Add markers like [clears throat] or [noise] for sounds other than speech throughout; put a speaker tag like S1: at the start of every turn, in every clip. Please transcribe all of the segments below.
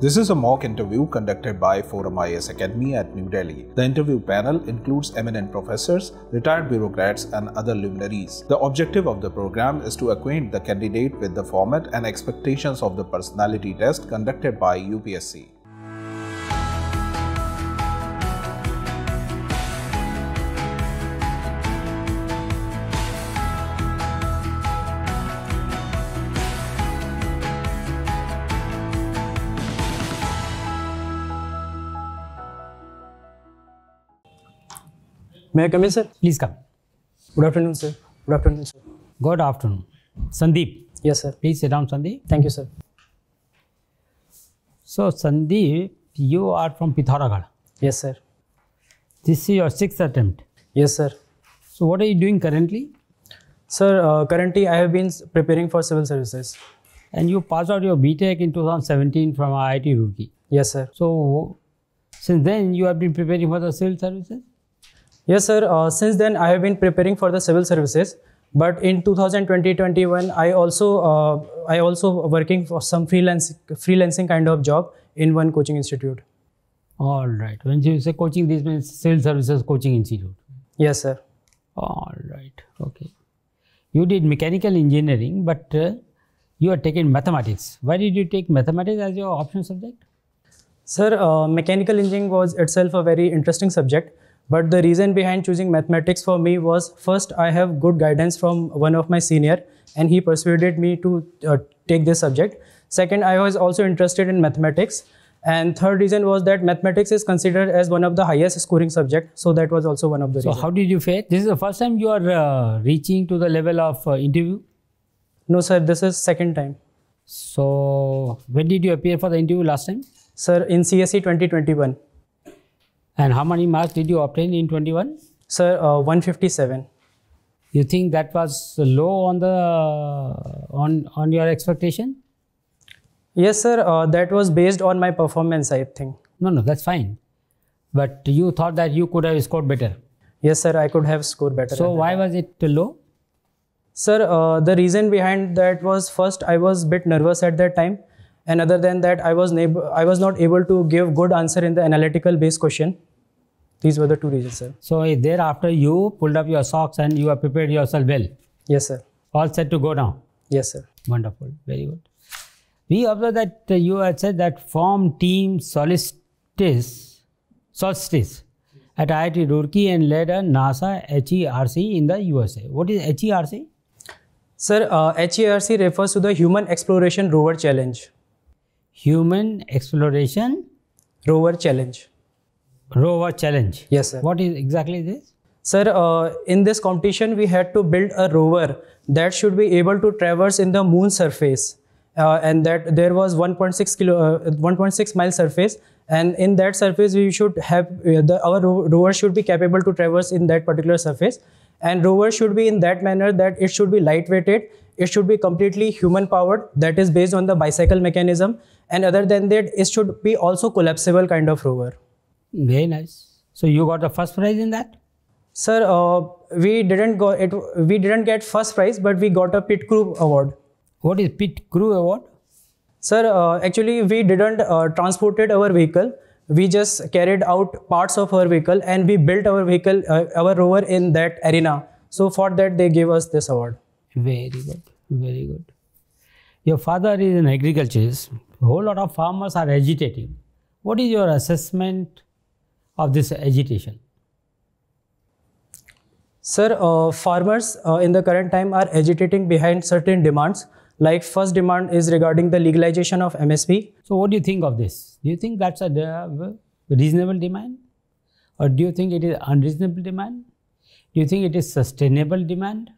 S1: This is a mock interview conducted by ForumIAS Academy at New Delhi. The interview panel includes eminent professors, retired bureaucrats, and other luminaries. The objective of the program is to acquaint the candidate with the format and expectations of the personality test conducted by UPSC.
S2: मैं coming sir please
S3: come good
S2: afternoon sir good afternoon sir good
S3: afternoon Sandeep yes
S2: sir please
S3: sit down Sandeep thank
S2: you sir so
S3: Sandeep you are from Pithoragarh yes
S2: sir this
S3: is your six attempt yes
S2: sir so
S3: what are you doing currently sir
S2: currently I have been preparing for civil services and you pass
S3: out your B tech in 2017 from I I T Roorkee
S2: yes sir
S3: so since then you have been preparing for the civil services
S2: Yes, sir. Uh, since then, I have been preparing for the civil services. But in 2020-21, I also uh, I also working for some freelance freelancing kind of job in one coaching institute.
S3: All right. When you say coaching, this means civil services coaching institute.
S2: Yes, sir.
S3: All right. Okay. You did mechanical engineering, but uh, you are taking mathematics. Why did you take mathematics as your option subject?
S2: Sir, uh, mechanical engineering was itself a very interesting subject. But the reason behind choosing mathematics for me was first, I have good guidance from one of my senior, and he persuaded me to uh, take this subject. Second, I was also interested in mathematics. And third reason was that mathematics is considered as one of the highest scoring subject. So that was also one of the
S3: So,
S2: reasons.
S3: how did you fare? This is the first time you are uh, reaching to the level of uh, interview.
S2: No, sir, this is second time.
S3: So, when did you appear for the interview last time?
S2: Sir, in CSE 2021.
S3: And how many marks did you obtain in 21?
S2: Sir, uh, 157.
S3: You think that was low on the on on your expectation?
S2: Yes, sir, uh, that was based on my performance, I think.
S3: No, no, that's fine. But you thought that you could have scored better.
S2: Yes, sir, I could have scored better.
S3: So why was it low?
S2: Sir, uh, the reason behind that was first I was bit nervous at that time, and other than that, I was I was not able to give good answer in the analytical based question. These were the two reasons, sir.
S3: So thereafter you pulled up your socks and you have prepared yourself well.
S2: Yes, sir.
S3: All set to go now.
S2: Yes, sir.
S3: Wonderful, very good. We observe that uh, you had said that form team solstice, solstice at IIT Roorkee and led a NASA HERC in the USA. What is HERC?
S2: Sir, uh, HERC refers to the Human Exploration Rover Challenge.
S3: Human Exploration
S2: Rover Challenge.
S3: Rover Challenge.
S2: Yes, sir.
S3: What is exactly this?
S2: Sir, uh, in this competition, we had to build a rover that should be able to traverse in the moon surface, uh, and that there was 1.6 kilo, uh, 1.6 mile surface, and in that surface we should have uh, the our ro- rover should be capable to traverse in that particular surface, and rover should be in that manner that it should be lightweighted, it should be completely human powered, that is based on the bicycle mechanism, and other than that, it should be also collapsible kind of rover.
S3: Very nice. So you got the first prize in that?
S2: Sir, uh, we didn't go. It we didn't get first prize, but we got a pit crew award.
S3: What is Pit Crew Award?
S2: Sir, uh, actually we didn't uh, transported our vehicle. We just carried out parts of our vehicle and we built our vehicle, uh, our rover in that arena. So for that they gave us this award.
S3: Very good, very good. Your father is an agriculturist. A whole lot of farmers are agitating. What is your assessment of this agitation?
S2: Sir, uh, farmers uh, in the current time are agitating behind certain demands. Like first demand is regarding the legalization of MSP.
S3: So, what do you think of this? Do you think that's a reasonable demand, or do you think it is unreasonable demand? Do you think it is sustainable demand?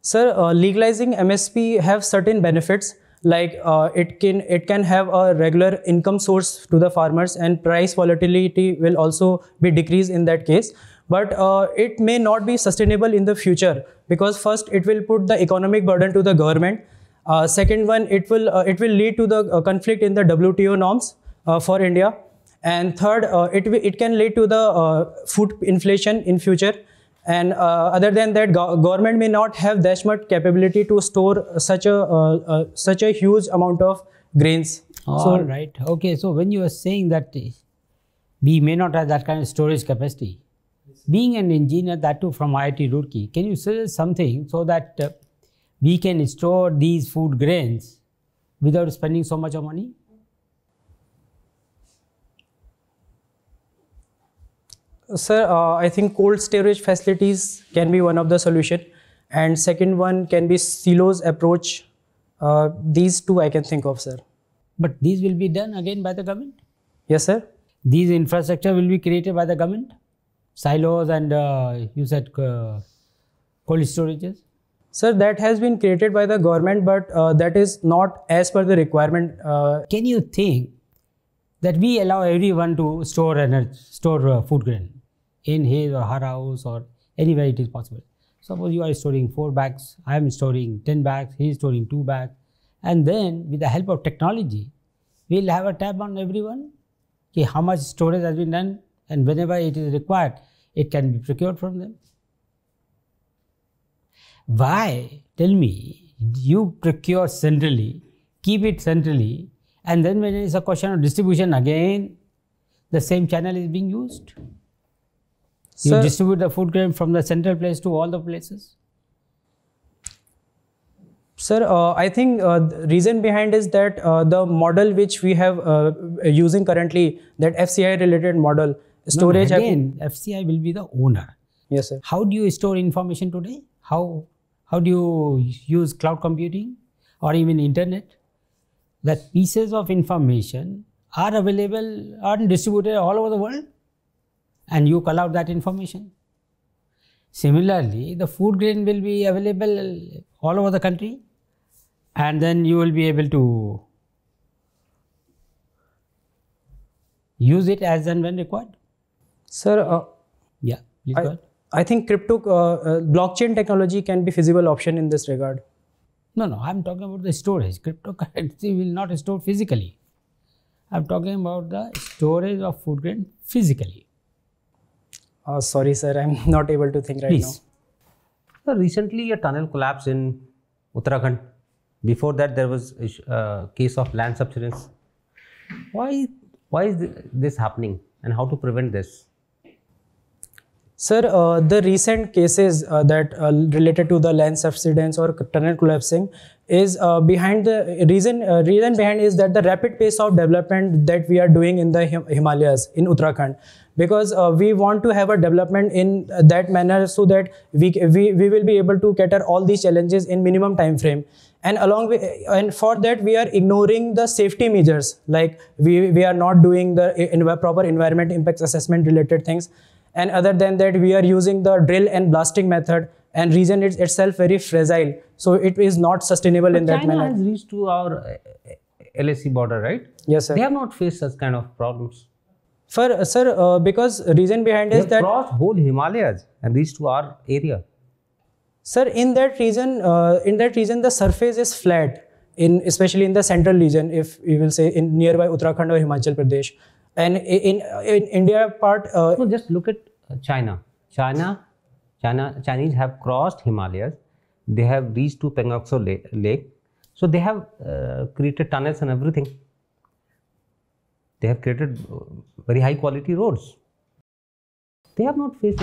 S2: Sir, uh, legalizing MSP have certain benefits like uh, it can it can have a regular income source to the farmers and price volatility will also be decreased in that case. But uh, it may not be sustainable in the future because first it will put the economic burden to the government. Uh, second one it will uh, it will lead to the uh, conflict in the WTO norms uh, for India. And third it it can lead to the food inflation in future and uh, other than that go- government may not have that much capability to store such a uh, uh, such a huge amount of grains
S3: All right. Okay. So when you are saying that we may not have that kind of storage capacity, being an engineer, that too from IIT Roorkee, can you suggest something so that uh, we can store these food grains without spending so much of money?
S2: Sir, uh, I think cold storage facilities can be one of the solution, and second one can be silos approach. Uh, these two I can think of, sir.
S3: But these will be done again by the government.
S2: Yes, sir.
S3: These infrastructure will be created by the government, silos and uh, you said uh, cold storages.
S2: Sir, that has been created by the government, but uh, that is not as per the requirement. Uh,
S3: Can you think that we allow everyone to store energy, store uh, food grain in his or her house or anywhere it is possible? Suppose you are storing four bags, I am storing 10 bags, he is storing two bags. And then with the help of technology, we'll have a tab on everyone okay, how much storage has been done and whenever it is required, it can be procured from them. Why, tell me, you procure centrally, keep it centrally, and then when it is a question of distribution, again, the same channel is being used? You
S2: Sir-
S3: distribute the food grain from the central place to all the places?
S2: Sir, uh, I think uh, the reason behind is that uh, the model which we have uh, using currently, that FCI related model, storage.
S3: No, again, FCI will be the owner.
S2: yes, sir.
S3: How do you store information today? How, how do you use cloud computing or even internet? That pieces of information are available and distributed all over the world and you call out that information. Similarly, the food grain will be available all over the country and then you will be able to use it as and when required.
S2: Sir, uh,
S3: Yeah, please
S2: I,
S3: go ahead.
S2: I think crypto uh, uh, blockchain technology can be feasible option in this regard.
S3: No, no, I'm talking about the storage. Cryptocurrency will not store physically. I'm talking about the storage of food grain physically.
S2: Uh, sorry, sir, I'm [laughs] not able to think right
S3: Please.
S4: So recently, a tunnel collapsed in Uttarakhand. Before that, there was a uh, case of land subsidence. Why, why is this happening, and how to prevent this?
S2: Sir, uh, the recent cases uh, that uh, related to the land subsidence or tunnel collapsing is uh, behind the reason. Uh, reason behind is that the rapid pace of development that we are doing in the Him- Himalayas in Uttarakhand, because uh, we want to have a development in that manner so that we, we we will be able to cater all these challenges in minimum time frame. And along with and for that we are ignoring the safety measures like we we are not doing the in, proper environment impact assessment related things and other than that we are using the drill and blasting method and region is itself very fragile so it is not sustainable in that
S4: China
S2: manner
S4: has reached to our uh, uh, LAC border, right?
S2: yes sir
S4: They have not faced such kind of problems.
S2: For sir uh, because reason behind
S4: They
S2: is
S4: have
S2: that
S4: crossed whole Himalayas and reached to our area.
S2: sir in that region uh, in that region the surface is flat in especially in the central region if you will say in nearby uttarakhand or himachal pradesh and i- in in india part uh,
S4: So just look at uh, China. China, China, Chinese have crossed Himalayas. They have reached to Pangong Tso Lake. lake. So they have uh, created tunnels and everything. They have created uh, very high quality roads. They have not faced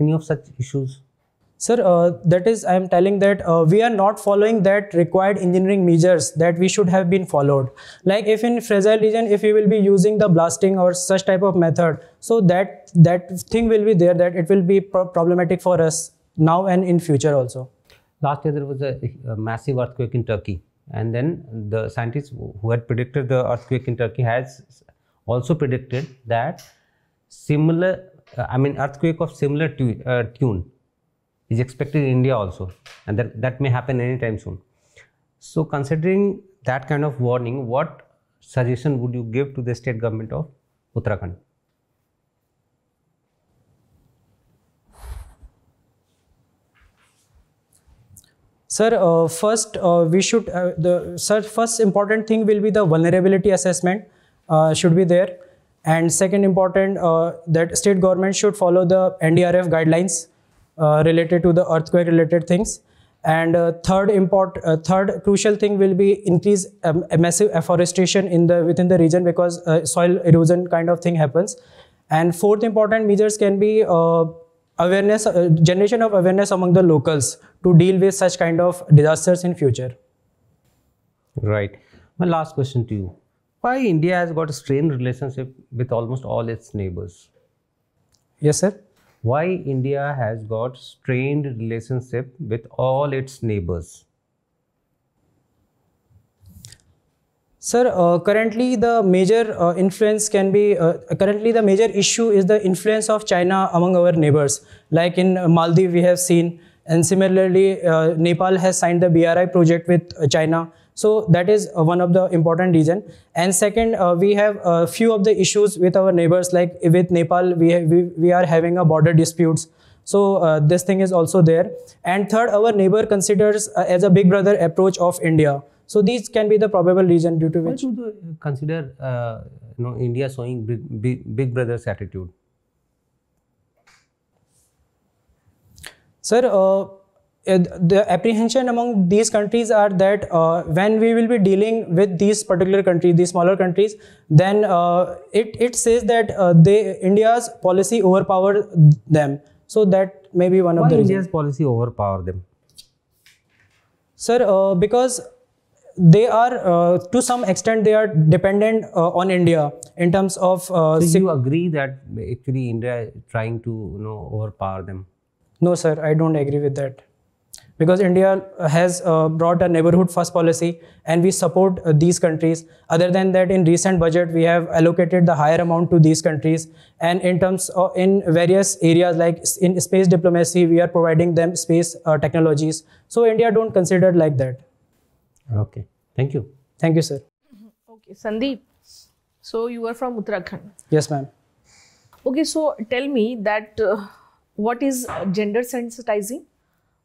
S4: any of such issues.
S2: Sir, uh, that is, I am telling that uh, we are not following that required engineering measures that we should have been followed. Like if in fragile region, if we will be using the blasting or such type of method, so that that thing will be there that it will be pro- problematic for us now and in future also.
S4: Last year there was a, a massive earthquake in Turkey, and then the scientists who had predicted the earthquake in Turkey has also predicted that similar, uh, I mean, earthquake of similar tu- uh, tune is expected in India also, and that that may happen anytime soon. So, considering that kind of warning, what suggestion would you give to the state government of Uttarakhand?
S2: Sir, uh, first uh, we should uh, the sir first important thing will be the vulnerability assessment should be there, and second important uh, that state government should follow the NDRF guidelines uh, related to the earthquake related things, And uh, third import, uh, third crucial thing will be increase um, massive afforestation in the within the region because uh, soil erosion kind of thing happens. And fourth important measures can be uh, awareness, uh, generation of awareness among the locals to deal with such kind of disasters in future.
S4: Right. My last question to you. Why India has got a strained relationship with almost all its neighbors?
S2: Yes, sir.
S4: Why India has got strained relationship with all its neighbors?
S2: Sir, uh, currently the major uh, influence can be, uh, currently the major issue is the influence of China among our neighbors. Like in Maldives we have seen and similarly uh, Nepal has signed the BRI project with China. So that is uh, one of the important reason. And second, we have a few of the issues with our neighbors like with Nepal, we, have, we, we are having a border disputes. So this thing is also there. And third, our neighbor considers as a big brother approach of India. So these can be the probable reason due to which.
S4: Why do they consider uh, you know India showing big, big, big brother's attitude?
S2: Sir, uh, the apprehension among these countries are that uh, when we will be dealing with these particular countries, these smaller countries, then uh, it, it says that uh, they India's policy overpower them. So that may be one
S4: Why
S2: of the
S4: India's
S2: reasons.
S4: policy overpower them?
S2: Sir, uh, because they are uh, to some extent they are dependent uh, on India in terms of uh,
S4: So you agree that actually India is trying to you know overpower them?
S2: No, sir, I don't agree with that. Because India has uh, brought a neighborhood first policy and we support uh, these countries. Other than that, in recent budget, we have allocated the higher amount to these countries. And in terms of in various areas like in space diplomacy, we are providing them space uh, technologies. So India don't consider it like that.
S4: Okay. Thank you.
S2: Thank you, sir.
S5: Okay, Sandeep. So you are from Uttarakhand.
S2: Yes, ma'am.
S5: Okay, so tell me that uh, what is gender sensitizing?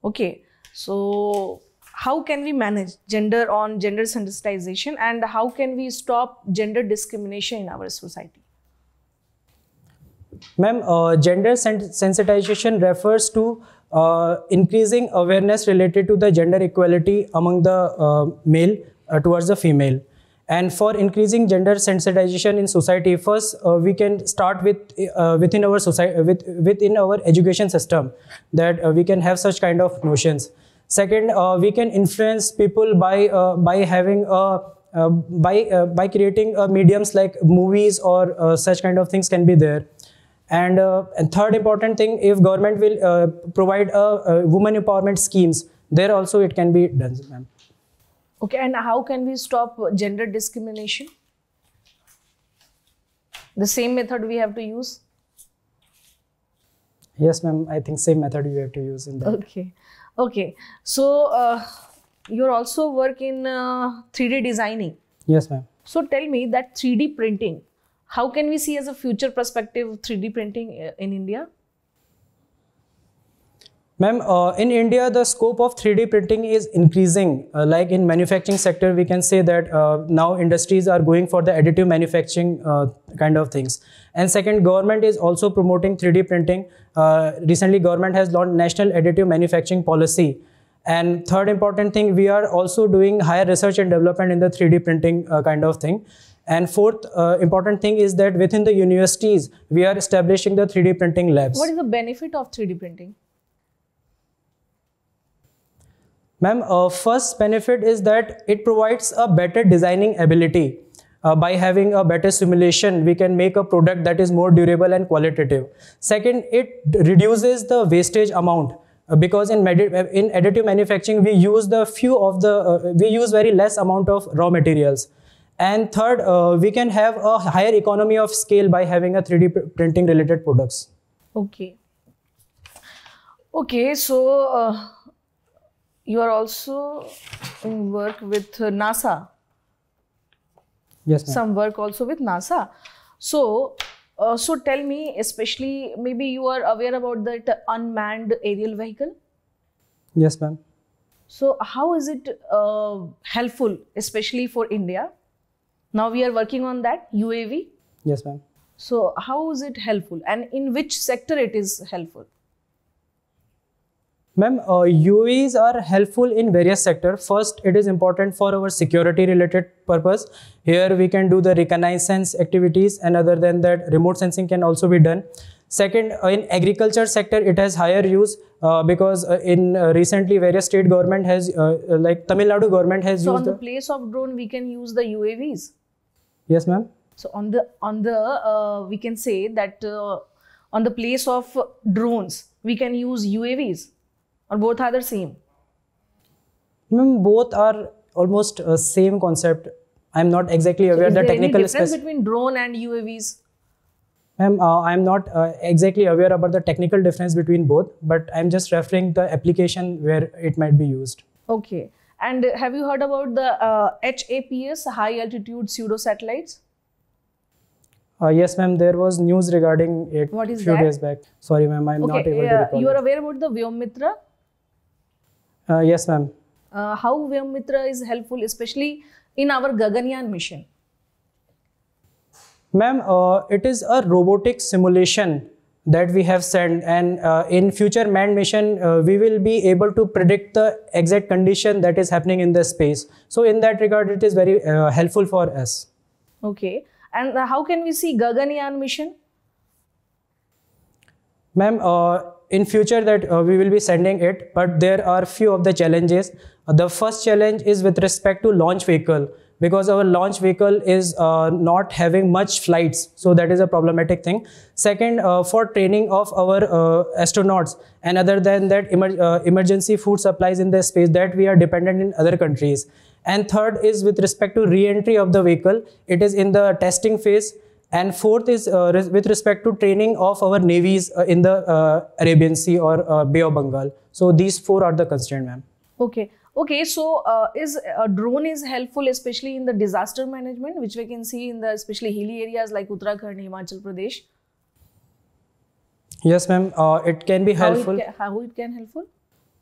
S5: Okay, so how can we manage gender on gender sensitization and how can we stop gender discrimination in our society?
S2: Ma'am, uh, gender sen- sensitization refers to uh, increasing awareness related to the gender equality among the uh, male uh, towards the female. And for increasing gender sensitization in society, first uh, we can start with uh, within our society, with, within our education system, that we can have such kind of notions. Second, uh, we can influence people by uh, by having a uh, by uh, by creating uh, mediums like movies or uh, such kind of things can be there and, uh, and third important thing if government will uh, provide a, a women empowerment schemes there also it can be done ma'am
S5: Okay, and how can we stop gender discrimination? The same method we have to use?
S2: yes ma'am i think same method you have to use in that
S5: Okay, okay. So uh, you also work in uh, 3D designing.
S2: yes ma'am
S5: So tell me that 3D printing, how can we see as a future perspective 3D printing uh, in India?
S2: Ma'am, uh, in India, the scope of 3D printing is increasing. Uh, like in manufacturing sector, we can say that uh, now industries are going for the additive manufacturing uh, kind of things. And second, government is also promoting 3D printing. Uh, recently, government has launched National Additive Manufacturing Policy. And third important thing, we are also doing higher research and development in the 3D printing uh, kind of thing. And fourth uh, important thing is that within the universities, we are establishing the 3D printing labs.
S5: What is the benefit of 3D printing?
S2: Ma'am, uh, first benefit is that it provides a better designing ability. Uh, by having a better simulation, we can make a product that is more durable and qualitative. Second, it reduces the wastage amount uh, because in, in additive manufacturing, we use the few of the, uh, we use very less amount of raw materials. And third, uh, we can have a higher economy of scale by having a 3D pr- printing related products.
S5: Okay. Okay, so uh, you are also in work with NASA.
S2: Yes, ma'am.
S5: some work also with NASA. So, uh, so tell me, especially maybe you are aware about that unmanned aerial vehicle.
S2: Yes, ma'am.
S5: So, how is it uh, helpful, especially for India? Now we are working on that UAV.
S2: Yes, ma'am.
S5: So, how is it helpful, and in which sector it is helpful?
S2: Ma'am, uh, UAVs are helpful in various sectors. First, it is important for our security related purpose. Here we can do the reconnaissance activities and other than that, remote sensing can also be done. Second, uh, in agriculture sector, it has higher use uh, because uh, in uh, recently various state government has, uh, like Tamil Nadu government has
S5: So
S2: used
S5: on the
S2: the,
S5: place of drone, we can use the UAVs.
S2: yes ma'am.
S5: So on the on the uh, we can say that uh, on the place of drones, we can use UAVs, or both are the same.
S2: Ma'am, both are almost uh, same concept. I'm not exactly aware
S5: Is
S2: the technical
S5: difference between drone and UAVs?
S2: Ma'am, uh, I'm not uh, exactly aware about the technical difference between both, but I'm just referring the application where it might be used.
S5: Okay. And have you heard about the uh, HAPS, high altitude pseudo satellites?
S2: Uh, yes, ma'am. There was news regarding it
S5: What is
S2: few
S5: that?
S2: days back. Sorry, ma'am. I'm not
S5: Okay,
S2: able to
S5: uh,
S2: recall.
S5: you are aware about the Vyomitra?
S2: Uh, yes, ma'am.
S5: Uh, how Vyomitra is helpful, especially in our Gaganyaan mission?
S2: Ma'am, uh, it is a robotic simulation that we have sent, and uh, in future manned mission, uh, we will be able to predict the exact condition that is happening in the space. So, in that regard, it is very uh, helpful for us.
S5: Okay. And uh, how can we see Gaganyaan mission?
S2: Ma'am, uh, in future that uh, we will be sending it, but there are few of the challenges. Uh, the first challenge is with respect to launch vehicle because our launch vehicle is uh, not having much flights, so that is a problematic thing. Second, uh, for training of our uh, astronauts, and other than that, emer- uh, emergency food supplies in the space that we are dependent in other countries. And third is with respect to re-entry of the vehicle. It is in the testing phase and fourth is uh, res- with respect to training of our navies uh, in the uh, Arabian Sea or uh, Bay of Bengal. So these four are the constraint, ma'am.
S5: Okay. Okay. So uh, is a drone is helpful, especially in the disaster management, which we can see in the especially hilly areas like Uttarakhand, Himachal Pradesh.
S2: Yes, ma'am. Uh, it can be helpful,
S5: How it can, how it can helpful?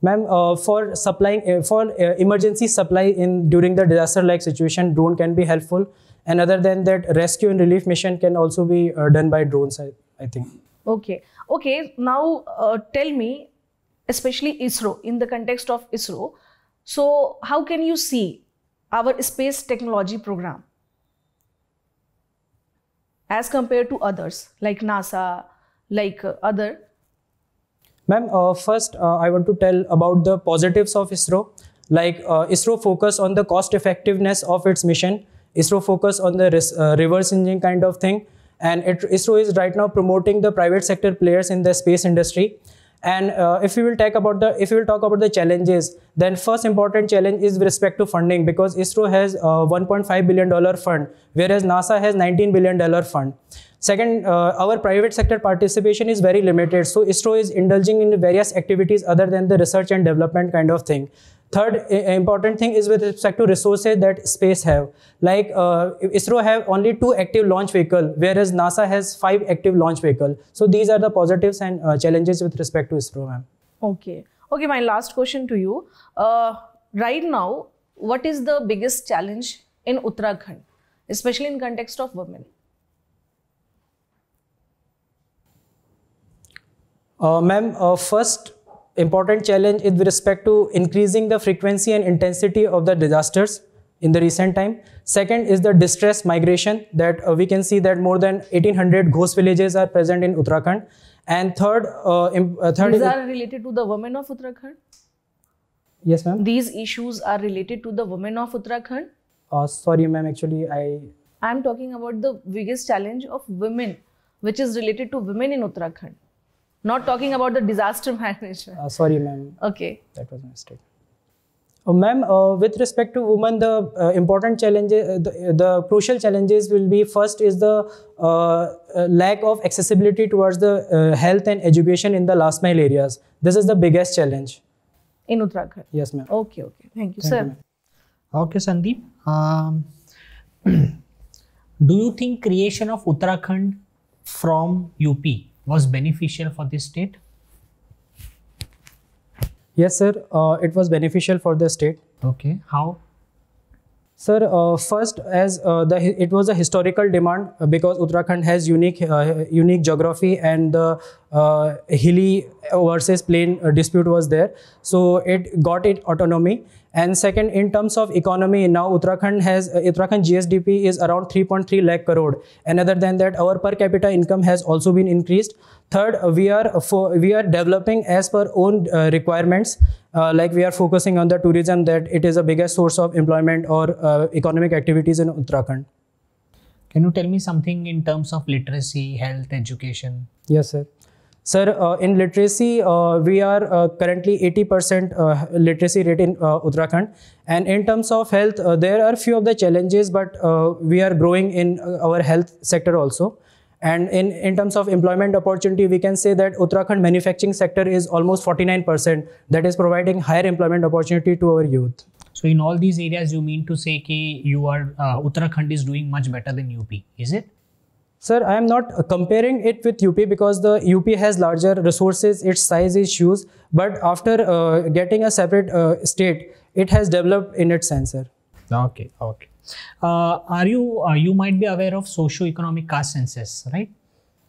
S2: ma'am. Uh, for supplying uh, for uh, emergency supply in during the disaster-like situation, drone can be helpful. And other than that, rescue and relief mission can also be uh, done by drones. I, I think.
S5: Okay. Okay. Now uh, tell me, especially ISRO, in the context of ISRO, so how can you see our space technology program as compared to others like NASA, like uh, other?
S2: Ma'am, uh, first uh, I want to tell about the positives of ISRO. Like uh, ISRO focus on the cost effectiveness of its mission. ISRO focus on the res- uh, reverse engineering kind of thing. And it, ISRO is right now promoting the private sector players in the space industry. And uh, if we will talk about the if we will talk about the challenges, then first important challenge is with respect to funding because ISRO has a 1.5 billion dollar fund, whereas NASA has 19 billion dollar fund. Second, uh, our private sector participation is very limited, so ISRO is indulging in various activities other than the research and development kind of thing. Third important thing is with respect to resources that space have. Like uh, ISRO have only two active launch vehicle, whereas NASA has five active launch vehicle. So these are the positives and uh, challenges with respect to ISRO, ma'am.
S5: Okay. Okay, my last question to you. Uh, right now, what is the biggest challenge in Uttarakhand, especially in context of women?
S2: Uh, ma'am, uh, first important challenge is with respect to increasing the frequency and intensity of the disasters in the recent time. Second is the distress migration that uh, we can see that more than 1800 ghost villages are present in Uttarakhand. And third, uh, uh, third
S5: These are related to the women of Uttarakhand.
S2: yes, ma'am.
S5: These issues are related to the women of Uttarakhand.
S2: Uh, sorry, ma'am. Actually, I
S5: I am talking about the biggest challenge of women, which is related to women in Uttarakhand. Not talking about the disaster [laughs] management.
S2: uh, sorry, ma'am.
S5: Okay.
S2: That was my mistake. Uh, ma'am, uh, with respect to women, the uh, important challenges, uh, the, the crucial challenges will be first is the uh, uh, lack of accessibility towards the uh, health and education in the last mile areas. This is the biggest challenge.
S5: In Uttarakhand.
S2: Yes, ma'am.
S5: Okay, okay. Thank you, sir.
S6: Okay, Sandeep. Um, [clears throat] do you think creation of Uttarakhand from UP was beneficial for this state?
S2: Yes, sir. Uh, it was beneficial for the state.
S6: Okay. How?
S2: Sir, uh, first, as uh, the it was a historical demand uh, because Uttarakhand has unique uh, unique geography and the uh, hilly versus plain uh, dispute was there. So it got it autonomy. And second, in terms of economy, now Uttarakhand has Uttarakhand GSDP is around 3.3 lakh crore. And other than that, our per capita income has also been increased. Third, we are for we are developing as per own uh, requirements. Uh, like we are focusing on the tourism that it is a biggest source of employment or uh, economic activities in Uttarakhand.
S6: Can you tell me something in terms of literacy, health, education?
S2: Yes, sir. Sir, uh, in literacy, uh, we are uh, currently 80% uh, literacy rate in uh, Uttarakhand. And in terms of health, uh, there are few of the challenges, but uh, we are growing in our health sector also. And in, in terms of employment opportunity, we can say that Uttarakhand manufacturing sector is almost 49%. That is providing higher employment opportunity to our youth.
S6: So in all these areas, you mean to say कि you are uh, Uttarakhand is doing much better than UP, is it?
S2: Sir, I am not comparing it with UP because the UP has larger resources, its size is huge. But after uh, getting a separate uh, state, it has developed in its sense, sir.
S6: Okay, okay. Uh, are you uh, you might be aware of socio-economic caste census, right?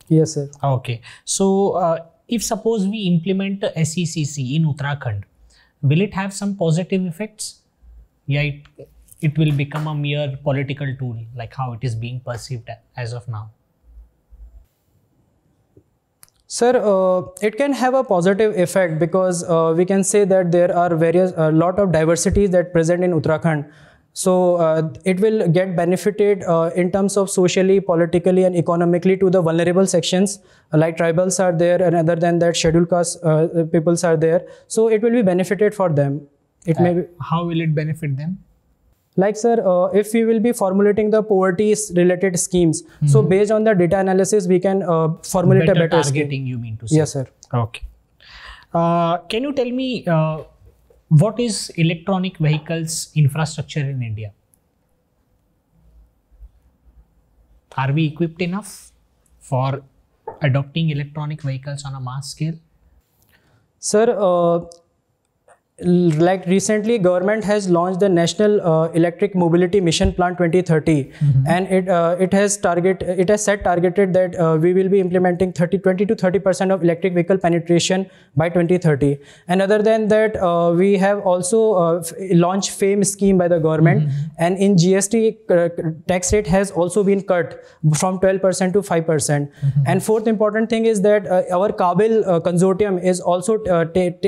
S2: Yes, sir.
S6: Okay. So uh, if suppose we implement SECC in Uttarakhand, will it have some positive effects? Yeah, it, it will become a mere political tool, like how it is being perceived as of now.
S2: Sir, uh, it can have a positive effect because uh, we can say that there are various a lot of diversities that present in Uttarakhand. So uh, it will get benefited uh, in terms of socially, politically, and economically to the vulnerable sections uh, like tribals are there, and other than that, scheduled caste uh, peoples are there. So it will be benefited for them. It may be
S6: How will it benefit them?
S2: like sir uh, if we will be formulating the poverty related schemes so based on the data analysis we can uh, formulate
S6: better
S2: a better scheme.
S6: targeting, you mean to say?
S2: yes sir
S6: Okay. Uh, can you tell me uh, what is electronic vehicles infrastructure in India? Are we equipped enough for adopting electronic vehicles on a mass scale?
S2: sir uh, like recently government has launched the national uh, electric mobility mission plan 2030 and it uh, it has target it has set targeted that uh, we will be implementing 30 20 to 30 percent of electric vehicle penetration by 2030 and other than that uh, we have also uh, launched fame scheme by the government. And in gst uh, tax rate has also been cut from 12 percent to 5 percent. And fourth important thing is that uh, our kabil uh, consortium is also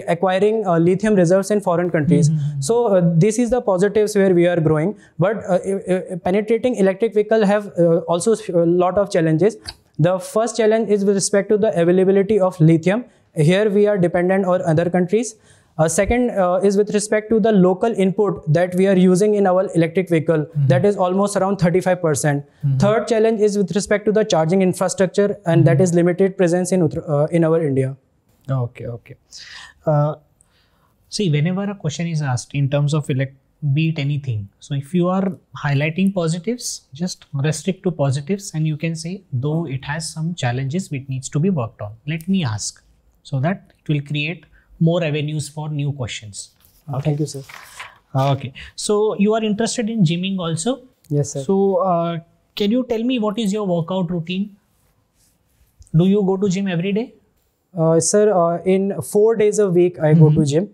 S2: acquiring uh, lithium reserves in foreign countries. So uh, this is the positives where we are growing. But uh, uh, uh, penetrating electric vehicle have uh, also a lot of challenges. The first challenge is with respect to the availability of lithium. Here we are dependent on other countries. Uh, second uh, is with respect to the local input that we are using in our electric vehicle. That is almost around 35%. Third challenge is with respect to the charging infrastructure and that is limited presence in uh, in our india.
S6: Okay, okay. Uh, see, whenever a question is asked in terms of elect, be it anything. So, if you are highlighting positives, just restrict to positives, and you can say, though it has some challenges which needs to be worked on. Let me ask, so that it will create more avenues for new questions.
S2: Uh, thank you sir
S6: Okay. So, you are interested in gymming also.
S2: yes sir
S6: So, uh, can you tell me what is your workout routine? Do you go to gym every day?
S2: Uh, sir, uh, in four days a week, I go to gym,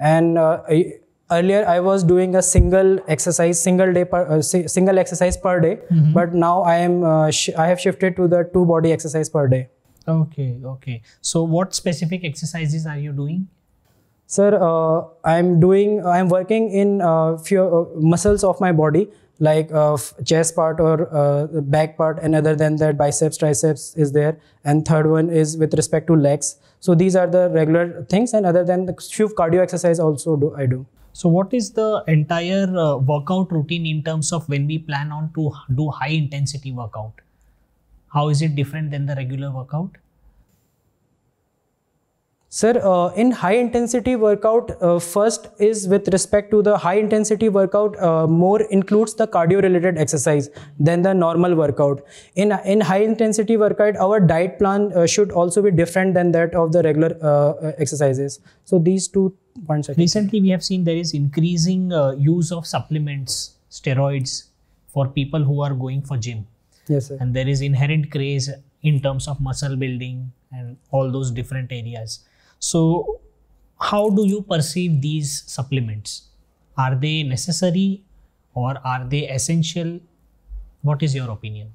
S2: and uh, I, earlier I was doing a single exercise, single day per, uh, si- single exercise per day. But now I am uh, sh- I have shifted to the two body exercise per day.
S6: Okay, okay. So, what specific exercises are you doing?
S2: Sir, uh, I'm doing I'm working in uh, few uh, muscles of my body like uh, chest part or uh, back part, and other than that, biceps, triceps is there, and third one is with respect to legs. So these are the regular things, and other than the few cardio exercise also do I do.
S6: So, what is the entire uh, workout routine in terms of when we plan on to do high intensity workout? How is it different than the regular workout?
S2: Sir, uh, in high intensity workout, uh, first is with respect to the high intensity workout, uh, more includes the cardio related exercise than the normal workout. In, in high intensity workout, our diet plan uh, should also be different than that of the regular uh, uh, exercises. So these two points.
S6: Recently, we have seen there is increasing uh, use of supplements, steroids for people who are going for gym.
S2: Yes, sir.
S6: and there is inherent craze in terms of muscle building and all those different areas so how do you perceive these supplements? Are they necessary or are they essential? What is your opinion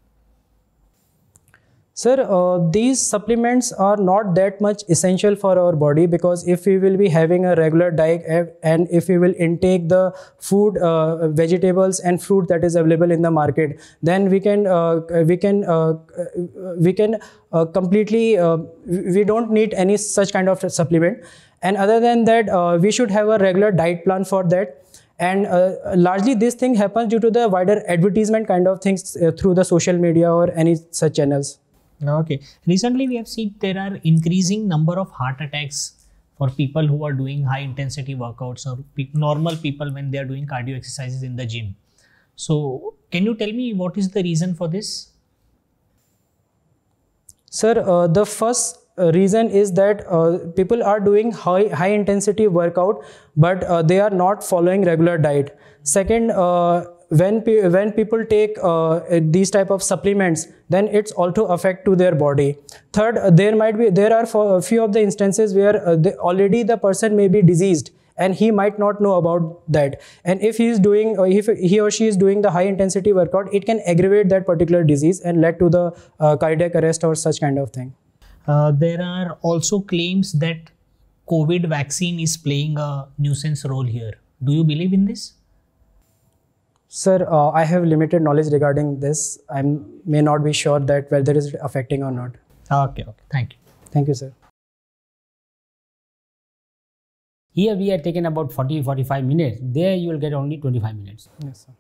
S2: Sir, uh, these supplements are not that much essential for our body because if we will be having a regular diet eh, and if we will intake the food, uh, vegetables and fruit that is available in the market, then we can uh, we can uh, we can uh, completely uh, we don't need any such kind of supplement. And other than that, we should have a regular diet plan for that and uh, largely this thing happens due to the wider advertisement kind of things uh, through the social media or any such channels
S6: Okay. Recently, we have seen there are increasing number of heart attacks for people who are doing high intensity workouts or pe- normal people when they are doing cardio exercises in the gym. So, can you tell me what is the reason for this?
S2: Sir, uh, the first uh, reason is that uh, people are doing high high intensity workout, but uh, they are not following regular diet. Second, uh, when pe- when people take uh, these type of supplements, then it's also affect to their body. Third, uh, there might be there are a few of the instances where uh, the, already the person may be diseased and he might not know about that and if he is doing if he or she is doing the high intensity workout it can aggravate that particular disease and lead to the uh, cardiac arrest or such kind of thing
S6: Uh, there are also claims that COVID vaccine is playing a nuisance role here. Do you believe in this?
S2: Sir uh, i have limited knowledge regarding this i may not be sure that whether it is affecting or not
S6: Okay, okay. Thank you.
S2: thank you sir
S3: Here we are taken about 40 45 minutes. There you will get only 25 minutes.
S2: yes sir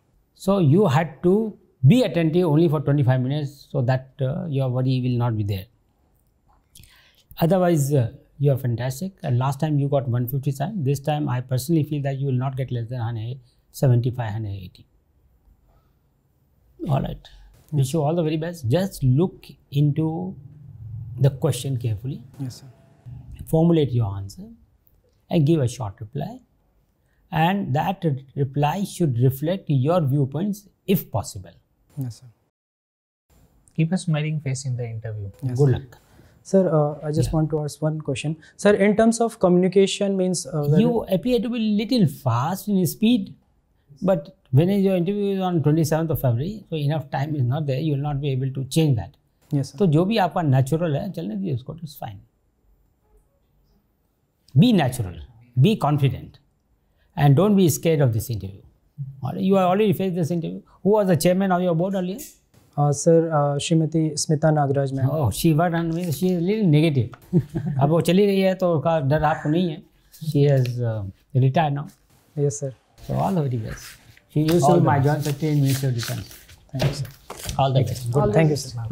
S3: So you had to be attentive only for 25 minutes so that uh, your worry will not be there. Otherwise, uh, you are fantastic. And last time you got 157. This time I personally feel that you will not get less than 175, 180. All right. Wish you all the very best. Just look into the question carefully,
S2: yes sir
S3: formulate your answer, and give a short reply. And that re- reply should reflect your viewpoints if possible.
S2: yes sir
S6: Keep a smiling face in the interview.
S3: Yes, Good luck.
S2: sir uh, i just want to ask one question sir in terms of communication means uh,
S3: You appear to be little fast in speed, but when your interview is on 27th of February, so enough time is not there, you will not be able to change that.
S2: yes sir.
S3: तो जो भी आपका natural है चलने दीजिए उसको it's fine be natural be confident and don't be scared of this interview you are already face this interview who was the chairman of your board earlier
S2: uh, sir uh, shrimati smita nagraj ma'am.
S3: Oh she was run में she is little negative अब वो चली गई है तो उसका डर आपको नहीं है. She has retired now
S2: yes sir.
S3: So all the She used to be my joint secretary in Ministry of Defense.
S2: thank you sir
S6: All the best. Good.
S2: thank you sir